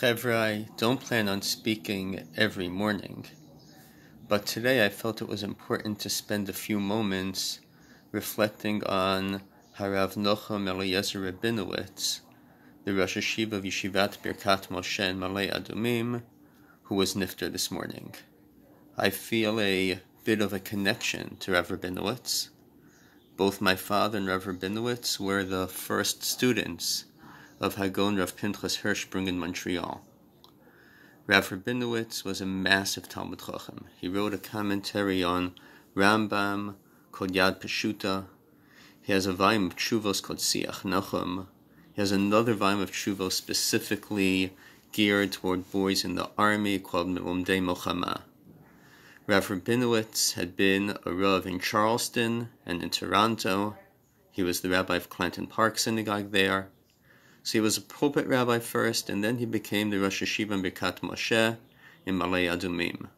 Chevra, I don't plan on speaking every morning, but today I felt it was important to spend a few moments reflecting on Harav Nochum Eliezer Rabinovitch, the Rosh Hayeshiva of Yeshivat Birkat Moshe in Ma'ale Adumim, who was nifter this morning. I feel a bit of a connection to Rav Rabinovitch. Both my father and Rav Rabinovitch were the first students of HaGaon Rav Pinchas Hirschsprung in Montreal. Rav Rabinovitch was a massive Talmud Chacham. He wrote a commentary on Rambam called Yad Peshuta. He has a volume of Chuvos called Siach Nachum. He has another volume of Chuvos specifically geared toward boys in the army called Melumdei Milchama. Rav Rabinovitch had been a Rav in Charleston and in Toronto. He was the rabbi of Clanton Park Synagogue there. So he was a pulpit rabbi first, and then he became the Rosh Hayeshiva in Birkat Moshe in Ma'ale Adumim.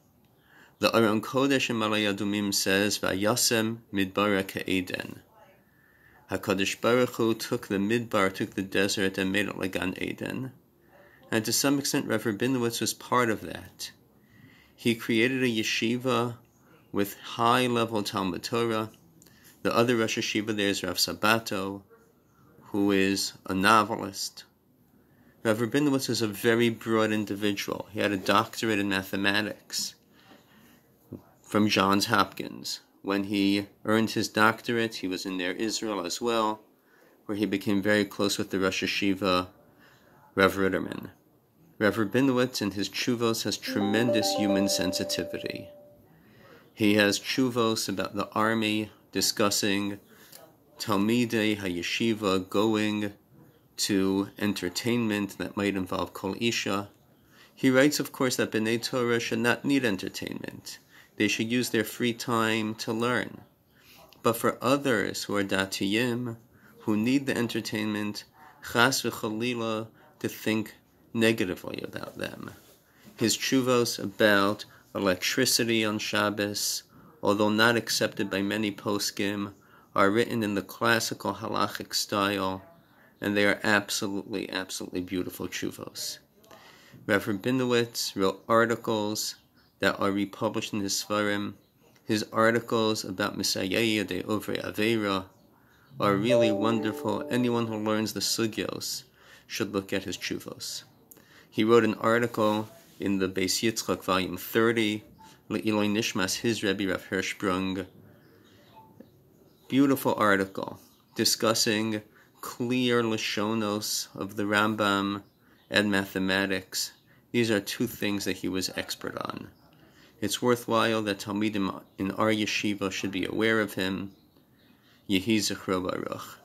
The Aron Kodesh in Ma'ale Adumim says, Vayasem Midbara Eden. HaKadosh Baruch Hu took the Midbar, took the desert, and made it like Gan Eden. And to some extent, Rav Rabinovitch was part of that. He created a yeshiva with high-level Talmud Torah. The other Rosh Hayeshiva there is Rav Sabato, who is a novelist. Rav Rabinovitch is a very broad individual. He had a doctorate in mathematics from Johns Hopkins. When he earned his doctorate, he was in Ner Israel as well, where he became very close with the Rosh Hayeshiva, Rav Ruderman. Rav Rabinovitch in his chuvos has tremendous human sensitivity. He has chuvos about the army discussing Talmidei HaYeshiva going to entertainment that might involve Kol Isha. He writes, of course, that B'nai Torah should not need entertainment. They should use their free time to learn. But for others who are Datiyim, who need the entertainment, Chas v'chalila, to think negatively about them. His chuvos about electricity on Shabbos, although not accepted by many poskim, are written in the classical halachic style, and they are absolutely, absolutely beautiful chuvos. Rav Rabinovitch wrote articles that are republished in his Svarim. His articles about Messiah de Ovre Avera are really wonderful. Anyone who learns the sugyos should look at his chuvos. He wrote an article in the Beis Yitzchak, volume 30, Le'iloi Nishmas, his Rebbe Rav Hirschsprung, beautiful article discussing clear Lashonos of the Rambam and mathematics. These are two things that he was expert on. It's worthwhile that Talmidim in our yeshiva should be aware of him. Yehi Zechro Baruch.